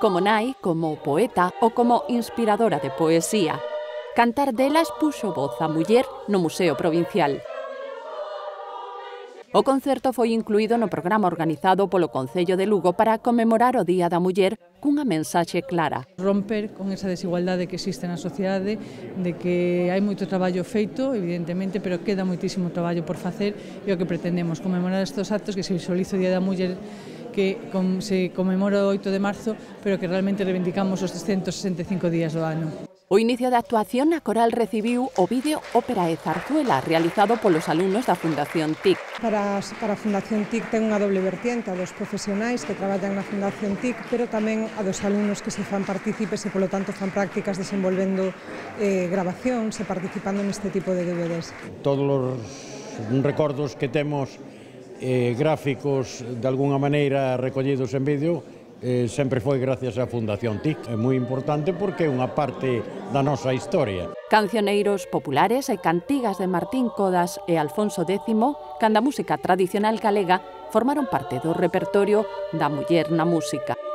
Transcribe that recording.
como nai, como poeta ou como inspiradora de poesía. Cantar delas puxo voz a muller no Museo Provincial. O concerto foi incluído no programa organizado polo Concello de Lugo para conmemorar o Día da Muller cunha mensaxe clara. Romper con esa desigualdade que existe na sociedade, de que hai moito traballo feito, evidentemente, pero queda moitísimo traballo por facer e o que pretendemos conmemorar estes actos que se visualiza o Día da Muller que se conmemora o 8 de marzo, pero que realmente reivindicamos os 365 días do ano. O inicio da actuación a coral recibiu o vídeo Ópera e Zarzuela realizado polos alumnos da Fundación TIC. Para, para a Fundación TIC ten unha doble vertiente a dos profesionais que traballan na Fundación TIC, pero tamén a dos alumnos que se fan partícipes e polo tanto fan prácticas desenvolvendo eh, grabacións e participando neste tipo de DVDs. Todos os recordos que temos eh, gráficos de alguna maneira recollidos en vídeo eh, sempre foi gracias á Fundación TIC. É moi importante porque é unha parte da nosa historia. Cancioneiros populares e cantigas de Martín Codas e Alfonso X, canda música tradicional galega, formaron parte do repertorio da Muller na Música.